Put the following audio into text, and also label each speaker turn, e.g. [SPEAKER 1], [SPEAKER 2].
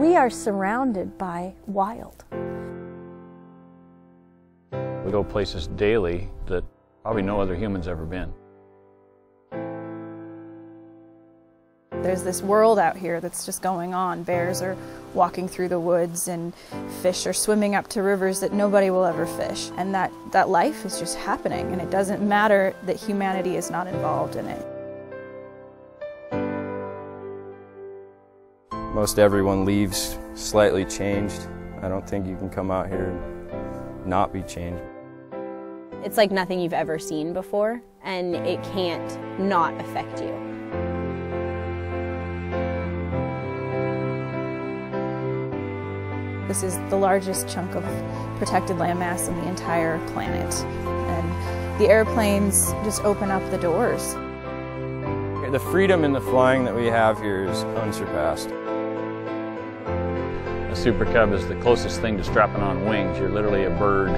[SPEAKER 1] We are surrounded by wild.
[SPEAKER 2] We go places daily that probably no other human's ever been.
[SPEAKER 3] There's this world out here that's just going on. Bears are walking through the woods and fish are swimming up to rivers that nobody will ever fish. And that, that life is just happening and it doesn't matter that humanity is not involved in it.
[SPEAKER 4] Most everyone leaves slightly changed. I don't think you can come out here and not be changed.
[SPEAKER 5] It's like nothing you've ever seen before, and it can't not affect you.
[SPEAKER 3] This is the largest chunk of protected landmass in the entire planet. And the airplanes just open up the doors.
[SPEAKER 4] The freedom in the flying that we have here is unsurpassed.
[SPEAKER 2] Super Cub is the closest thing to strapping on wings. You're literally a bird